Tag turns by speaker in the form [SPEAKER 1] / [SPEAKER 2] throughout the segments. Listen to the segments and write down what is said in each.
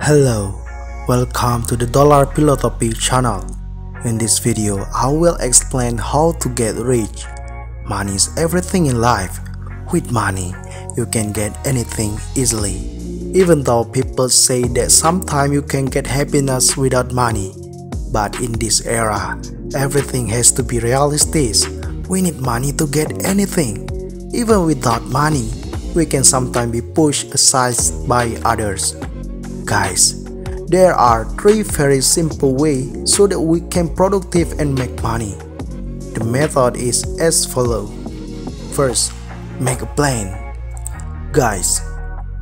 [SPEAKER 1] Hello, welcome to the Dolar Philosophie channel. In this video, I will explain how to get rich. Money is everything in life. With money, you can get anything easily. Even though people say that sometimes you can get happiness without money. But in this era, everything has to be realistic. We need money to get anything. Even without money, we can sometimes be pushed aside by others. Guys, there are three very simple ways so that we can productive and make money. The method is as follow. First, make a plan. Guys,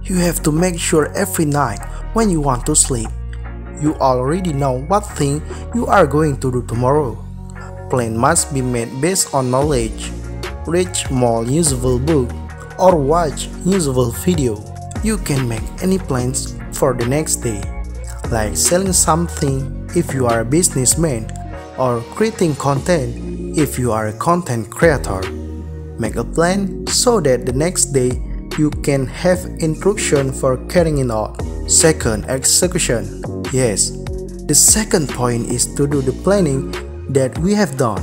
[SPEAKER 1] you have to make sure every night when you want to sleep, you already know what thing you are going to do tomorrow. Plan must be made based on knowledge. Read more useful book or watch useful video. You can make any plans for the next day, like selling something if you are a businessman or creating content if you are a content creator. Make a plan so that the next day you can have instruction for carrying it out. Second, execution. Yes, the second point is to do the planning that we have done.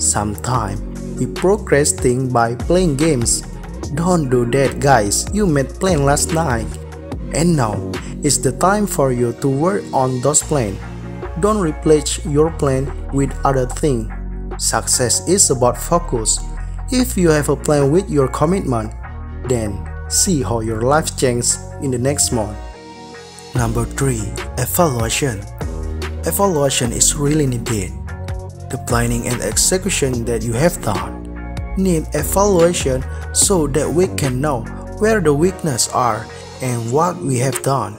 [SPEAKER 1] Sometimes we procrastinate by playing games. Don't do that guys, you made plan last night. And now, it's the time for you to work on those plans. Don't replace your plan with other things. Success is about focus. If you have a plan with your commitment, then see how your life changes in the next month. Number 3. Evaluation Evaluation is really needed. The planning and execution that you have done need evaluation so that we can know where the weaknesses are and what we have done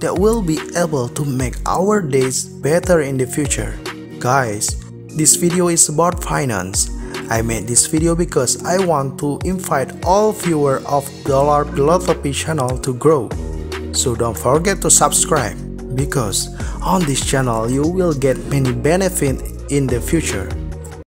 [SPEAKER 1] that will be able to make our days better in the future. Guys, this video is about finance. I made this video because I want to invite all viewers of Dolar Philosophie channel to grow. So don't forget to subscribe because on this channel you will get many benefits in the future.